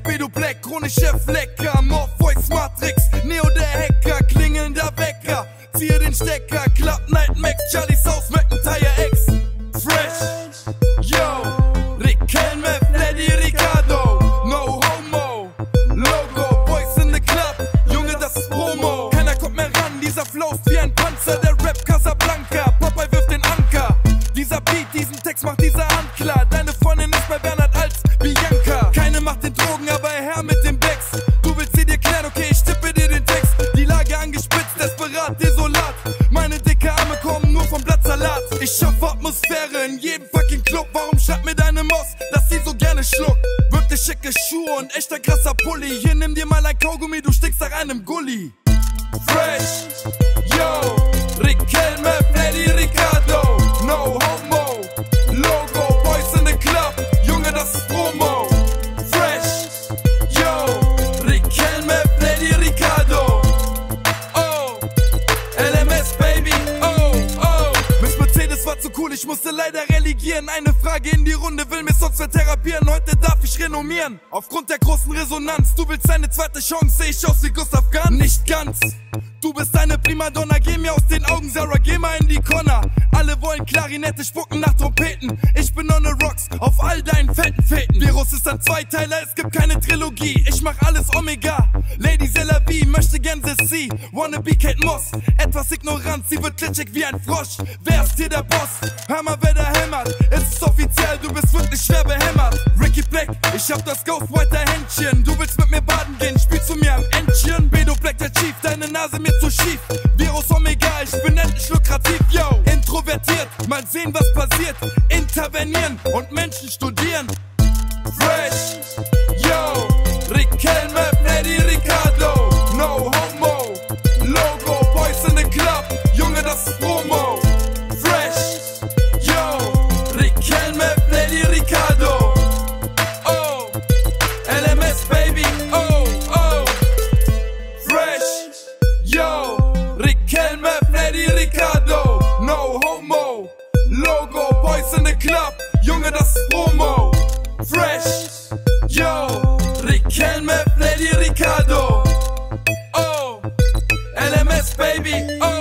Bedo Black, Krone Chef lecker, Morpheus Matrix, Neo der Hacker, klingelnder Wecker, ziehe den Stecker, Club Night Max, Charlie's House, McIntyre X, Fresh, yo, Rick Kelme, Freddy Ricardo, no homo, Logo, Boys in the Club, Junge, das ist Promo, keiner kommt mehr ran, dieser Flow ist wie ein Panzer, der Rap Casablanca, ich schaffe Atmosphäre in jedem fucking Club, warum schreibt mir deine Moss, dass sie so gerne schluckt, wirklich schicke Schuhe und echter krasser Pulli, hier nimm dir mal ein Kaugummi, du stickst nach einem Gully. Fresh, yo, ich musste leider religieren. Eine Frage in die Runde, will mich sonst therapieren. Heute darf ich renommieren. Aufgrund der großen Resonanz, du willst eine zweite Chance, seh ich aus wie Gustav Gahn? Nicht ganz. Du bist eine Primadonna, geh mir aus den Augen, Sarah, geh mal in die Corner. Alle wollen Klarinette spucken nach Trompeten. Ich bin on the rocks, auf all deinen fetten Feten. Virus ist ein Zweiteiler, es gibt keine Trilogie. Ich mach alles Omega. Lady Selavi möchte gern sie Wanna be Kate Moss. Etwas Ignoranz, sie wird glitschig wie ein Frosch. Wer ist hier der Boss? Hör mal, wer da hämmert. Es ist offiziell, du bist wirklich schwer behämmert. Ricky Black, ich hab das Ghostwriter Händchen. Du willst mit mir Nase mir zu schief. Virus Omega, ich bin endlich lukrativ, yo. Introvertiert, mal sehen, was passiert. Intervenieren und Menschen studieren. Fresh, yo, Rick Kelme, Freddy Ricardo, Logo, Boys in the Club, Junge, das ist Promo. Fresh, yo, Rick Kelme, Freddy Ricardo, oh, LMS Baby, oh.